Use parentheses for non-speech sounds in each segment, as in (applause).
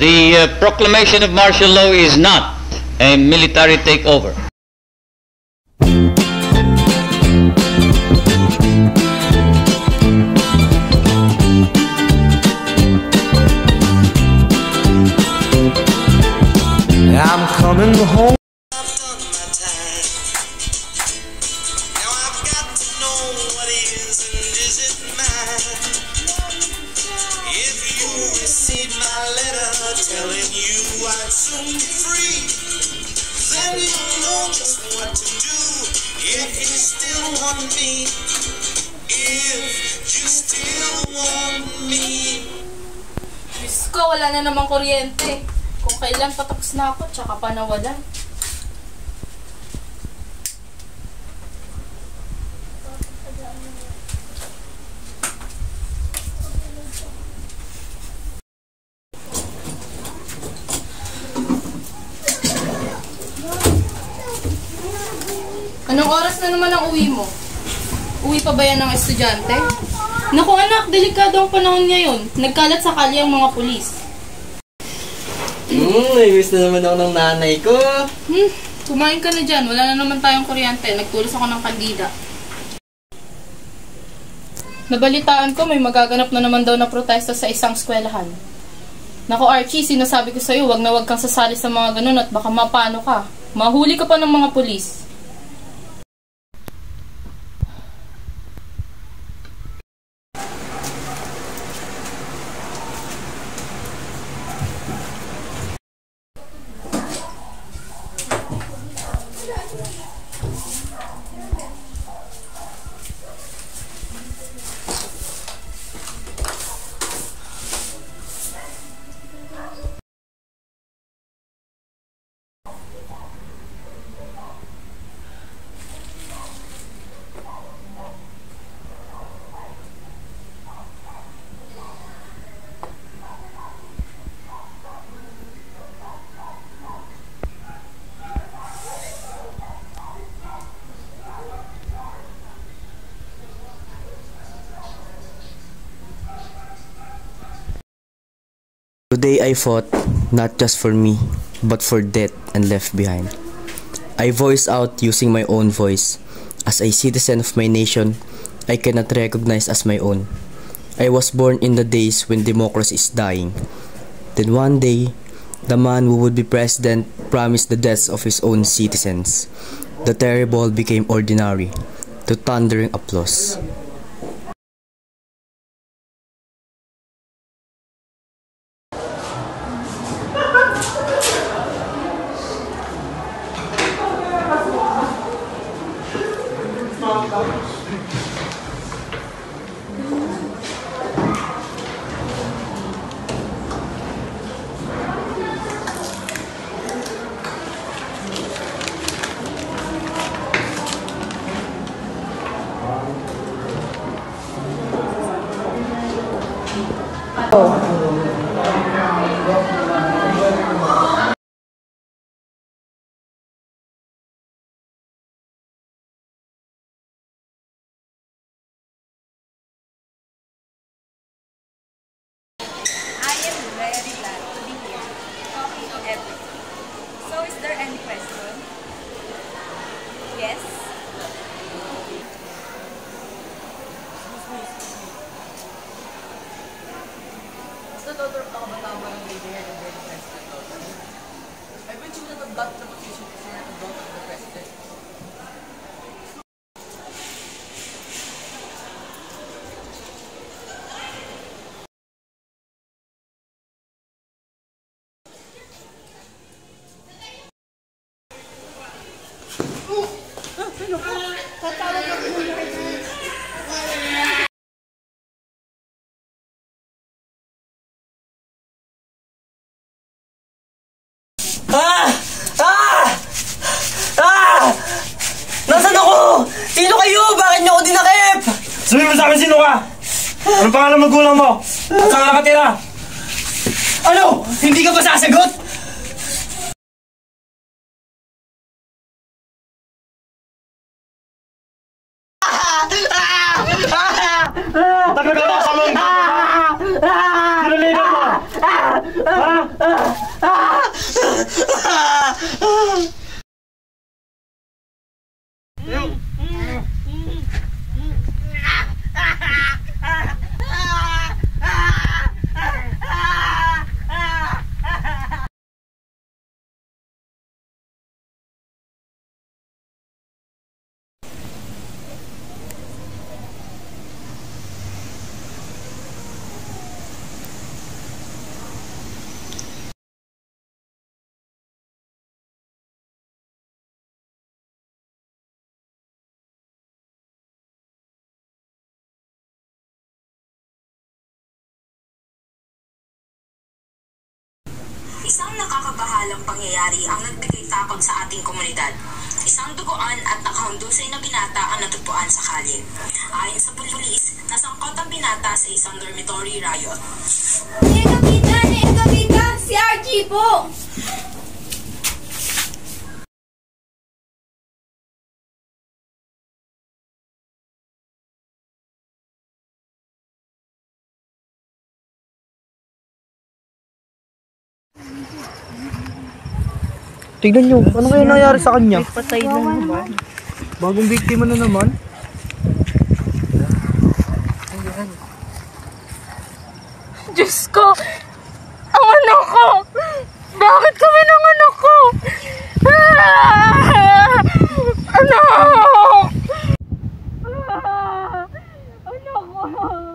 The uh, proclamation of martial law is not a military takeover. I'm coming home. Telling you I'd soon be free, then you'll know just what to do if you still want me. If you still want me. Diyos ko, wala na namang kuryente. Kung kailan patapos na ako, tsaka pa nawalan. Anong oras na naman ang uwi mo? Uwi pa ba yan ng estudyante? Naku anak, delikado ang panahon ngayon. Nagkalat sa kalye ang mga pulis. Hmm, miss na naman ako ng nanay ko. Hmm, kumain ka na dyan. Wala na naman tayong kuryente. Nagtulos ako ng kandida. Nabalitaan ko, may magaganap na naman daw na protesta sa isang eskwelahan. Nako Archie, sinasabi ko sa'yo, wag na wag kang sasali sa mga ganun at baka mapano ka. Mahuli ka pa ng mga pulis. Today I fought not just for me, but for death and left behind. I voice out using my own voice. As a citizen of my nation, I cannot recognize as my own. I was born in the days when democracy is dying. Then one day, the man who would be president promised the deaths of his own citizens. The terrible became ordinary, to thundering applause. So is there any question? Yes? Bardzo mocno się stosunek do kwestii. Tata, ale jak mówię, Anong pangalan ng magulang mo? At saan ka nakatira? Ano? Hindi ka ba sasagot? Tagal ka na sa. Sino leader mo? Ha? Isang nakakabahalang pangyayari ang nagbigay takot sa ating komunidad. Isang duguan at nakahundusay na binata ang natagpuan sa kalye. Ayon sa pulis, nasangkot ang binata sa isang dormitory riot. Nega Vita! Nega Vita! Si Archie po! Tignan nyo, ano kaya nangyari sa kanya? Patay na naman. Bagong biktima na naman. Diyos ko! Ang anak ko! Bakit kami ng anak ko? Ah! Anak! Ah! Anak ko!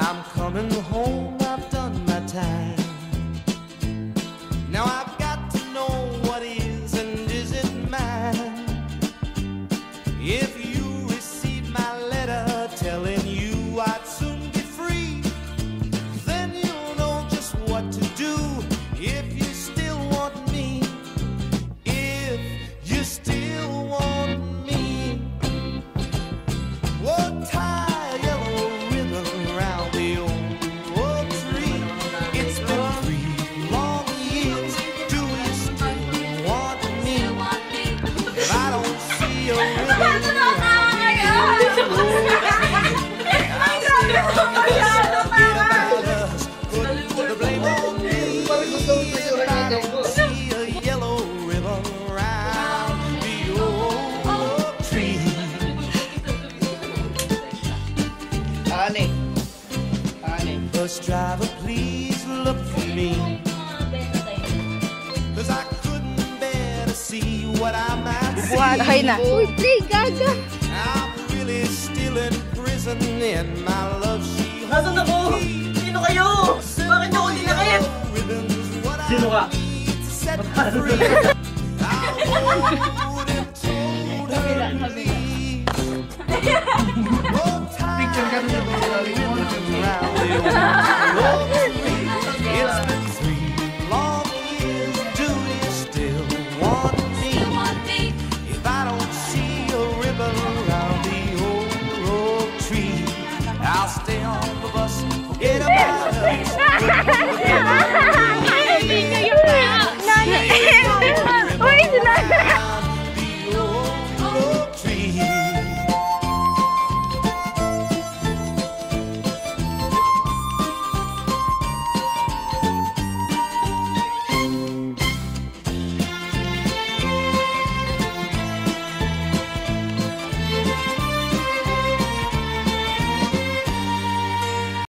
I'm coming home, Bus driver, please look for me. Cause I couldn't bear to see what I might see. Na. Gaga. I'm really still in prison my love Nasaan ako? Sino kayo? Bakit ako? Sino ka? (laughs) 给我加